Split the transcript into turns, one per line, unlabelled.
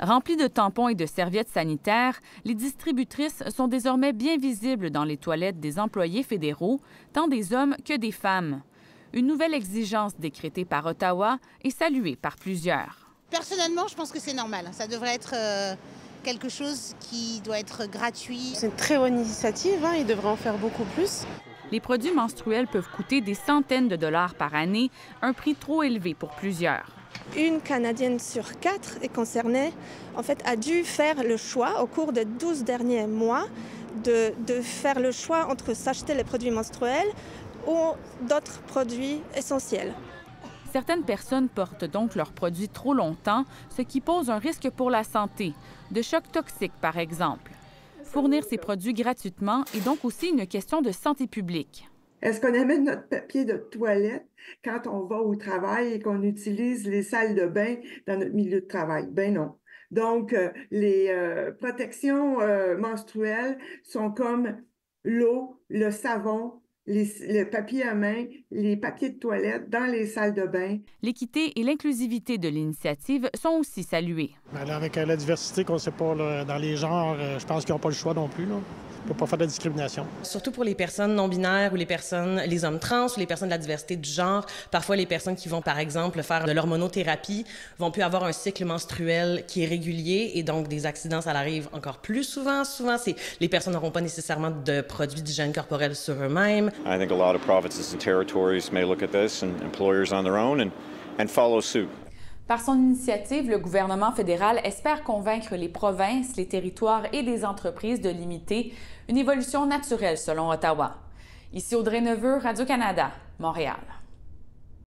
Remplis de tampons et de serviettes sanitaires, les distributrices sont désormais bien visibles dans les toilettes des employés fédéraux, tant des hommes que des femmes. Une nouvelle exigence décrétée par Ottawa et saluée par plusieurs.
Personnellement, je pense que c'est normal. Ça devrait être euh, quelque chose qui doit être gratuit.
C'est une très bonne initiative, hein. ils devraient en faire beaucoup plus.
Les produits menstruels peuvent coûter des centaines de dollars par année, un prix trop élevé pour plusieurs.
Une Canadienne sur quatre est concernée, en fait, a dû faire le choix au cours des 12 derniers mois de, de faire le choix entre s'acheter les produits menstruels ou d'autres produits essentiels.
Certaines personnes portent donc leurs produits trop longtemps, ce qui pose un risque pour la santé, de chocs toxiques par exemple. Fournir ces produits gratuitement est donc aussi une question de santé publique.
Est-ce qu'on amène notre papier de toilette quand on va au travail et qu'on utilise les salles de bain dans notre milieu de travail? Ben non. Donc, euh, les euh, protections euh, menstruelles sont comme l'eau, le savon, les, le papier à main, les papiers de toilette dans les salles de bain.
L'équité et l'inclusivité de l'initiative sont aussi saluées.
Ben avec la diversité qu'on ne sait pas là, dans les genres, je pense qu'ils n'ont pas le choix non plus. Là pour pas faire de discrimination.
Surtout pour les personnes non binaires ou les personnes, les hommes trans ou les personnes de la diversité du genre. Parfois, les personnes qui vont, par exemple, faire de l'hormonothérapie vont plus avoir un cycle menstruel qui est régulier et donc des accidents, ça arrive encore plus souvent. Souvent, c'est les personnes n'auront pas nécessairement de produits d'hygiène corporelle sur eux-mêmes.
I think a lot of provinces and territories may look at this and employers on their own and, and follow suit.
Par son initiative, le gouvernement fédéral espère convaincre les provinces, les territoires et des entreprises de limiter une évolution naturelle selon Ottawa. Ici Audrey Neveu, Radio-Canada, Montréal.